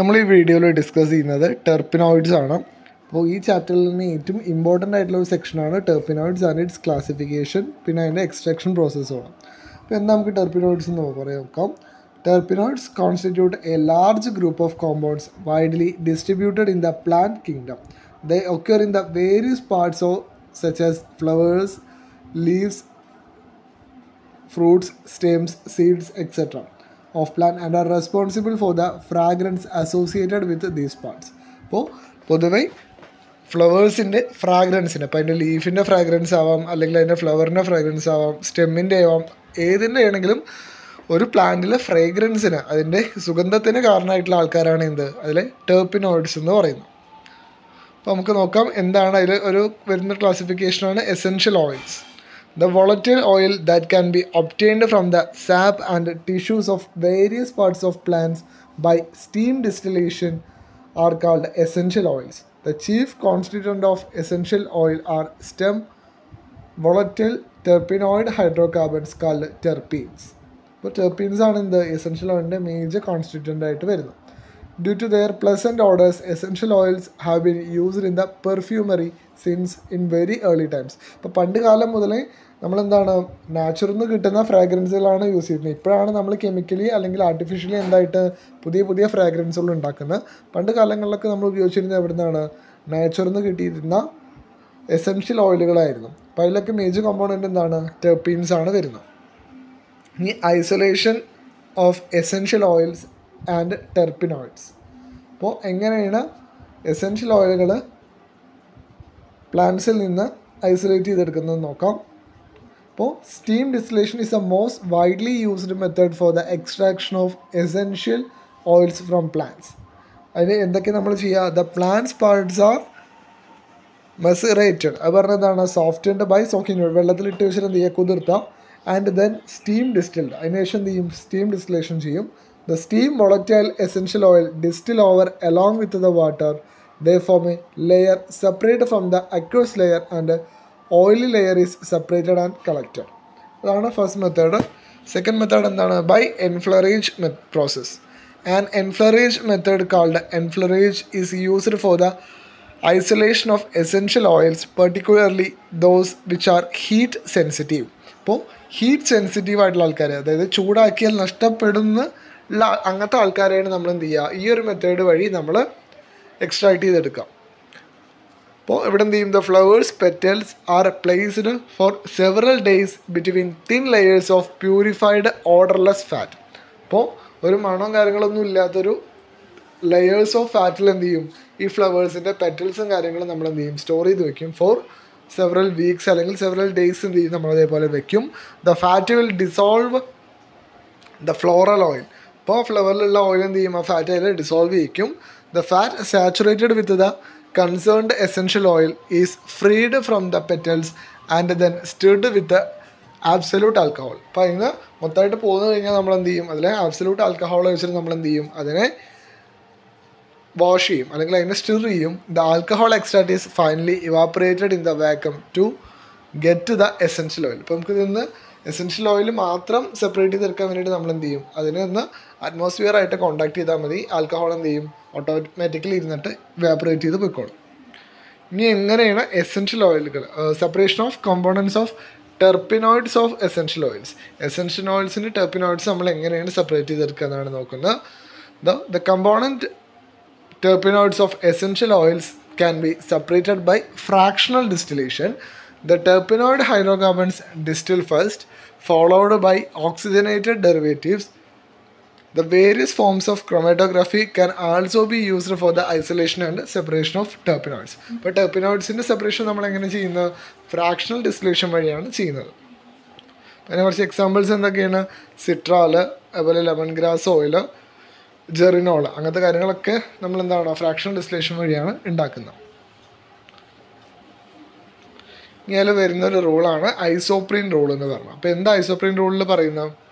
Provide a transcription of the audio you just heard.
നമ്മൾ ഈ വീഡിയോയിൽ ഡിസ്കസ് ചെയ്യുന്നത് ടെർപ്പിനോയിഡ്സ് ആണ്. അപ്പോൾ ഈ ചാപ്റ്ററിൽ നിന്ന് ഏറ്റവും ഇമ്പോർട്ടന്റ് ആയിട്ടുള്ള ഒരു സെക്ഷനാണ് ടെർപ്പിനോയിഡ്സ് ആൻഡ് ഇറ്റ്സ് ക്ലാസിഫിക്കേഷൻ പിന്നെ അതിന്റെ എക്സ്ട്രാക്ഷൻ പ്രോസസ്സുമാണ് അപ്പോൾ എന്താ നമുക്ക് ടെർപ്പിനോയിഡ്സ് എന്ന് നോക്കാം terpenoids constitute a large group of compounds widely distributed in the plant kingdom the occur in the various parts of such as flowers leaves fruits stems seeds etc. of plant and are responsible for the fragrance associated with these parts. അപ്പോൾ പൊതുവേ ഫ്ലവേഴ്സിന്റെ ഫ്രാഗ്രൻസിന് അപ്പോൾ അതിന്റെ ലീഫിന്റെ fragrance ആവാം അല്ലെങ്കിൽ അതിന്റെ ഫ്ലവറിന്റെ fragrance ആവാം സ്റ്റെമ്മിന്റെ ആവാം ഏതിന്റെ ആണെങ്കിലും ഒരു പ്ലാന്റിലെ ഫ്രേഗ്രൻസിന് അതിന്റെ സുഗന്ധത്തിന് കാരണമായിട്ടുള്ള ആൾക്കാരാണ് എന്ത്? അതിലെ ടേർപ്പിനോയിഡ്സ് എന്ന് പറയുന്നത്. അപ്പോൾ നമുക്ക് നോക്കാം എന്താണ് അതിൽ ഒരു വരുന്ന ക്ലാസിഫിക്കേഷനാണ് essential oils The volatile oil that can be obtained from the sap and tissues of various parts of plants by steam distillation are called essential oils. The chief constituent of essential oil are stem volatile terpenoid hydrocarbons called terpenes. അപ്പോൾ terpenes ആണ് എന്ത് essential ഓയിലിന്റെ major constituent ആയിട്ട് വരുന്നത് due to their pleasant odours essential oils have been used in the perfumery since in very early times ഇപ്പോൾ പണ്ട് കാലം മുതലേ നമ്മളെന്താണ് നാച്ചുറിൽ നിന്ന് കിട്ടുന്ന ഫ്രാഗ്രൻസുകളാണ് യൂസ് ചെയ്യുന്നത് ഇപ്പോഴാണ് നമ്മൾ കെമിക്കലി അല്ലെങ്കിൽ ആർട്ടിഫിഷ്യലി എന്തായിട്ട് പുതിയ പുതിയ ഫ്രാഗ്രൻസുകൾ ഉണ്ടാക്കുന്നത്. പണ്ട് കാലങ്ങളിലൊക്കെ നമ്മൾ ഉപയോഗിച്ചിരുന്നത് എവിടെ നിന്നാണ് നാച്ചുറിൽ നിന്ന് കിട്ടിയിരുന്ന എസെൻഷ്യൽ ഓയിലുകളായിരുന്നു അപ്പോൾ അതിലൊക്കെ മേജർ കോമ്പോണന്റ് എന്താണ് ടെർപ്പീൻസ് ആണ് വരുന്നത്. ഈ isolation of essential oils and terpenoids അപ്പോൾ എങ്ങനെയാണ് എസെൻഷ്യൽ ഓയിലുകൾ പ്ലാന്റ്സിൽ നിന്ന് ഐസൊലേറ്റ് ചെയ്തെടുക്കുന്നത് നോക്കാം. അപ്പോൾ steam distillation is a most widely used method for the extraction of essential oils from plants അതിന് എന്തൊക്കെ നമ്മൾ ചെയ്യുക the plants parts are macerated അത് പറഞ്ഞതാണ് സോഫ്റ്റ്വെയർ ബൈ സോക്കിങ് വെള്ളത്തിലിട്ട് വെച്ചിട്ട് എന്ത് ചെയ്യുക? കുതിർത്താം. ആൻഡ് ദെൻ സ്റ്റീം ഡിസ്റ്റിൽഡ് അതിനുശേഷം എന്ത് ചെയ്യും? സ്റ്റീം ഡിസ്റ്റിലേഷൻ ചെയ്യും. The steam volatile essential oil distill over along with the water. They form a layer separate from the aqueous layer and oily layer is separated and collected. അതാണ് first method second method എന്താണ് by enfleurage process and enfleurage method called enfleurage is used for the isolation of essential oils particularly those which are heat sensitive അപ്പോൾ heat sensitive ആയിട്ടുള്ള ആൾക്കാർ അതായത് ചൂടാക്കിയാൽ നഷ്ടപ്പെടുന്ന ഉള്ള അങ്ങനത്തെ ആൾക്കാരെയാണ് നമ്മൾ എന്ത് ചെയ്യുക? ഈ ഒരു മെത്തേഡ് വഴി നമ്മൾ എക്സ്ട്രാക്ട് ചെയ്തെടുക്കാം. അപ്പോൾ ഇവിടെ എന്ത് ചെയ്യും? The flowers petals are placed for several days between thin layers of purified odourless fat അപ്പോൾ ഒരു മണവും കാര്യങ്ങളൊന്നും ഇല്ലാത്തൊരു ലെയേഴ്സ് ഓഫ് ഫാറ്റിൽ എന്ത് ചെയ്യും? ഈ ഫ്ലവേഴ്സിന്റെ പെറ്റൽസും കാര്യങ്ങളും നമ്മൾ എന്ത് ചെയ്യും? സ്റ്റോർ ചെയ്ത് വെക്കും. ഫോർ സെവറൽ വീക്സ് അല്ലെങ്കിൽ സെവറൽ ഡേയ്സ് എന്ത് ചെയ്യും? നമ്മൾ അതേപോലെ വെക്കും. The fat will dissolve the floral oil അപ്പോൾ ഫ്ലവറിലുള്ള ഓയിൽ എന്ത് ചെയ്യും? ആ ഫാറ്റ് അതിൽ dissolve ചെയ്യിക്കും. The fat saturated with the concerned essential oil is freed from the petals and then stirred with absolute alcohol അപ്പോൾ അതിന് മൊത്തമായിട്ട് പോകുന്നു കഴിഞ്ഞാൽ നമ്മൾ എന്ത് ചെയ്യും? അതിലെ ആബ്സലൂട്ട് ആൽക്കഹോൾ വെച്ചിട്ട് നമ്മൾ എന്ത് ചെയ്യും? അതിനെ വാഷ് ചെയ്യും. അല്ലെങ്കിൽ അതിനെ സ്റ്റിർ ചെയ്യും. The alcohol extract is finally evaporated in the vacuum to get the essential oil ഇപ്പോൾ നമുക്ക് ഇതിന്ന് എസെൻഷ്യൽ ഓയിൽ മാത്രം സെപ്പറേറ്റ് ചെയ്തെടുക്കാൻ വേണ്ടിയിട്ട് നമ്മൾ എന്ത് ചെയ്യും? അതിനെ ഒന്ന് അറ്റ്മോസ്ഫിയർ ആയിട്ട് കോണ്ടാക്ട് ചെയ്താൽ മതി. ആൽക്കഹോൾ എന്ത് ചെയ്യും? ഓട്ടോമാറ്റിക്കലി ഇരുന്നിട്ട് വാപ്പറേറ്റ് ചെയ്ത് പോയിക്കോളും. ഇനി എങ്ങനെയാണ് essential ഓയിലുകൾ separation of components of terpenoids of essential oils essential ഓയിൽസിന് terpenoids നമ്മൾ എങ്ങനെയാണ് സെപ്പറേറ്റ് ചെയ്തെടുക്കുക എന്നാണ് നോക്കുന്നത്. The component terpenoids of essential oils can be separated by fractional distillation. The terpenoid hydrocarbons distill first, followed by oxygenated derivatives. The various forms of chromatography can also be used for the isolation and separation of terpenoids. ഇപ്പോൾ ടെർപ്പിനോയിഡ്സിന്റെ separation നമ്മൾ എങ്ങനെ ചെയ്യുന്നത് fractional distillation വഴിയാണ് ചെയ്യുന്നത് അതിന് കുറച്ച് examples എന്തൊക്കെയാണ് citral അതുപോലെ ലെമൺ ഗ്രാസ് ഓയിൽ ജെറിനോൾ അങ്ങനത്തെ കാര്യങ്ങളൊക്കെ നമ്മൾ എന്താണ് ഫ്രാക്ഷൻ ഡിസ്റ്റിലേഷൻ വഴിയാണ് ഉണ്ടാക്കുന്നത് ഇനി വരുന്നൊരു റൂളാണ് ഐസോപ്രീൻ റൂൾ എന്ന് പറഞ്ഞത്. അപ്പോൾ എന്താ ഐസോപ്രീൻ റൂളിൽ പറയുന്നത്?